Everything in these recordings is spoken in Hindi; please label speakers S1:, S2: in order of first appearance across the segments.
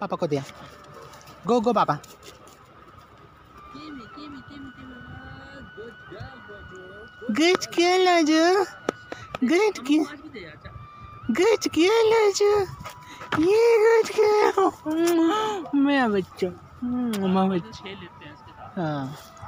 S1: पापा को दिया गो गो पापा गज. किया लाजो गच किया
S2: आज भी दे यार, जा।
S1: गच किया लाजो ये गज किया मैं बच्चा मैं बच्चा
S2: हैं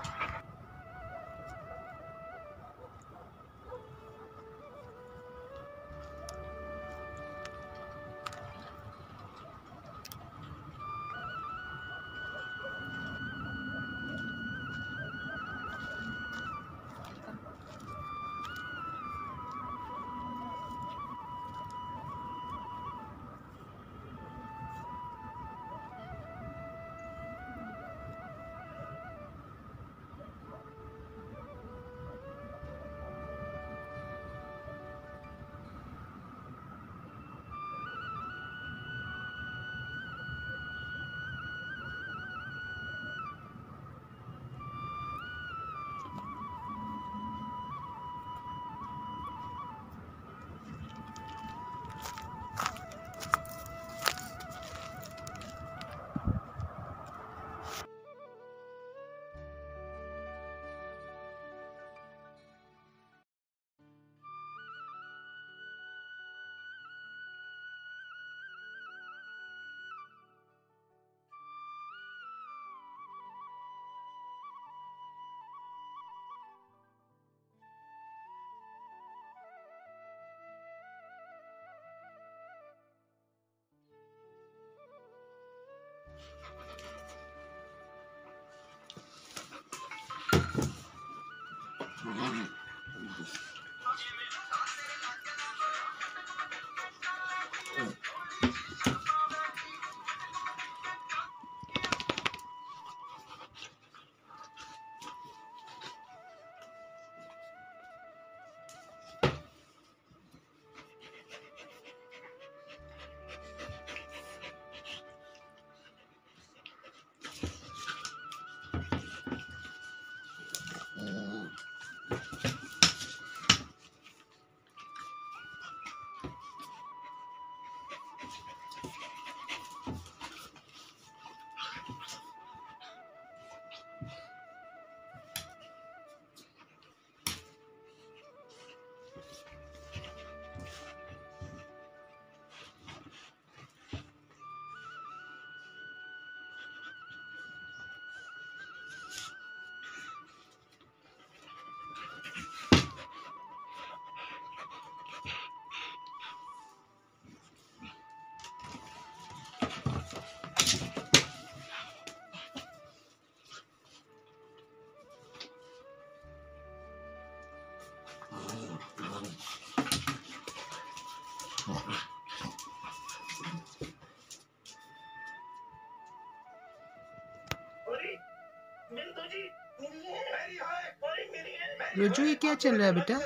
S1: रोजू, ये क्या चल रहा है बेटा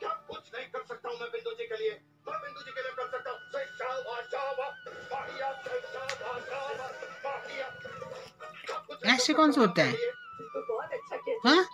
S3: क्या कुछ नहीं कर सकता हूँ
S1: ऐसे कौन सा होता है हाँ?